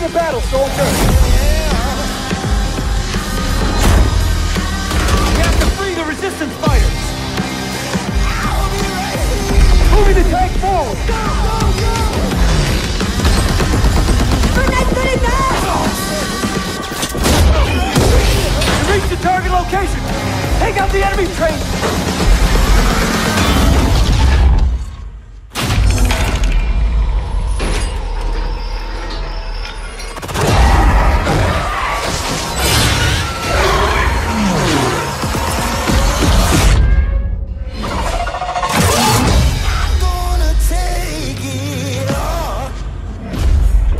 battle, soldier! We have to free the resistance fighters! Moving the tank forward! Go, go, go! To reach the target location! Take out the enemy train!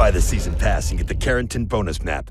Buy the season pass and get the Carentan bonus map.